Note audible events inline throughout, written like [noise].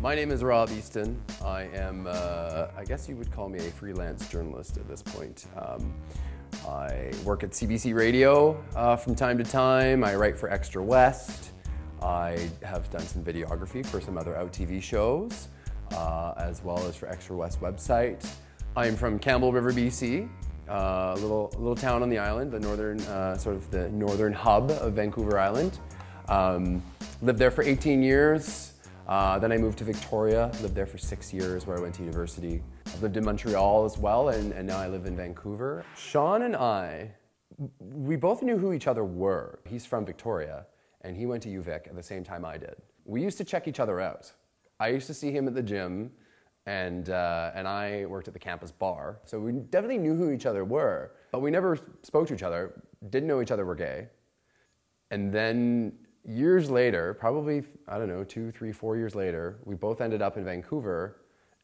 My name is Rob Easton. I am, uh, I guess you would call me a freelance journalist at this point. Um, I work at CBC Radio uh, from time to time. I write for Xtra West. I have done some videography for some other Out TV shows, uh, as well as for Xtra West website. I am from Campbell River, BC, uh, a little little town on the island, the northern uh, sort of the northern hub of Vancouver Island. Um, lived there for 18 years. Uh, then I moved to Victoria, lived there for six years where I went to university. I've lived in Montreal as well, and, and now I live in Vancouver. Sean and I, we both knew who each other were. He's from Victoria, and he went to UVic at the same time I did. We used to check each other out. I used to see him at the gym, and, uh, and I worked at the campus bar. So we definitely knew who each other were, but we never spoke to each other, didn't know each other were gay. And then years later, probably, I don't know, two, three, four years later, we both ended up in Vancouver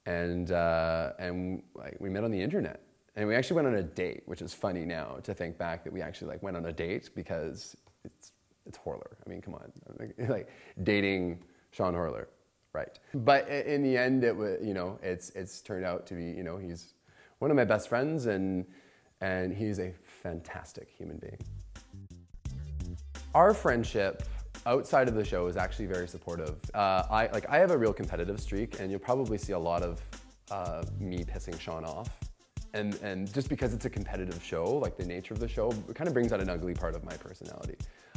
and, uh, and like, we met on the internet. And we actually went on a date, which is funny now to think back that we actually like went on a date because it's, it's Horler. I mean, come on, [laughs] like dating Sean Horler, right? But in the end, it was, you know, it's, it's turned out to be, you know, he's one of my best friends and, and he's a fantastic human being. Our friendship outside of the show is actually very supportive. Uh, I like I have a real competitive streak, and you'll probably see a lot of uh, me pissing Sean off. And, and just because it's a competitive show, like the nature of the show, it kind of brings out an ugly part of my personality.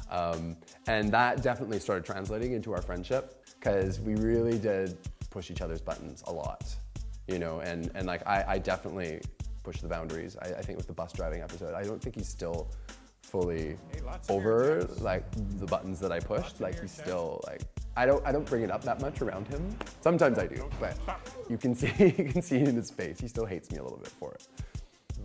Um, and that definitely started translating into our friendship because we really did push each other's buttons a lot, you know. And, and like I, I definitely pushed the boundaries. I, I think with the bus driving episode, I don't think he's still fully over like the buttons that I pushed. Like he's still like I don't I don't bring it up that much around him. Sometimes I do, but you can [laughs] see you can see it in his face. He still hates me a little bit for it.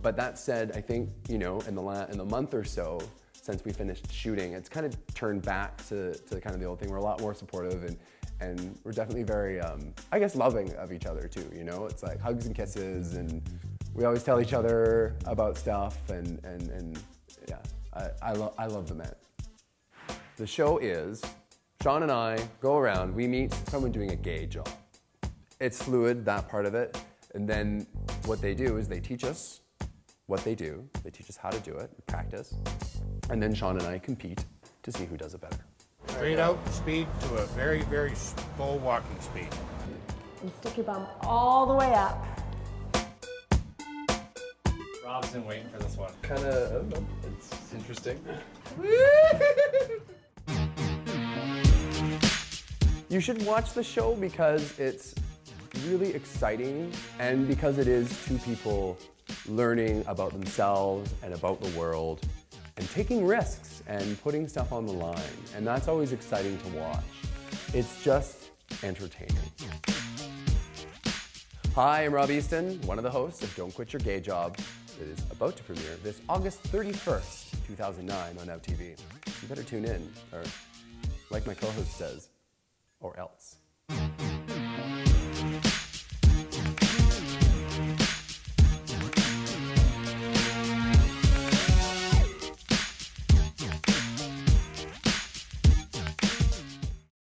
But that said, I think you know in the la- in the month or so since we finished shooting, it's kind of turned back to, to kind of the old thing. We're a lot more supportive and and we're definitely very um, I guess loving of each other too. You know, it's like hugs and kisses and we always tell each other about stuff and and and. I, I, lo- I love the Met. The show is Sean and I go around, we meet someone doing a gay job. It's fluid, that part of it. And then what they do is they teach us what they do, they teach us how to do it, practice. And then Sean and I compete to see who does it better. Straight out speed to a very, very slow walking speed. And stick your bum all the way up. Rob's been waiting for this one. Kind of, I don't know, it's interesting. [laughs] you should watch the show because it's really exciting and because it is two people learning about themselves and about the world and taking risks and putting stuff on the line. And that's always exciting to watch. It's just entertaining. Hi, I'm Rob Easton, one of the hosts of Don't Quit Your Gay Job. It is about to premiere this August 31st, 2009 on Out TV. You better tune in, or like my co-host says, or else.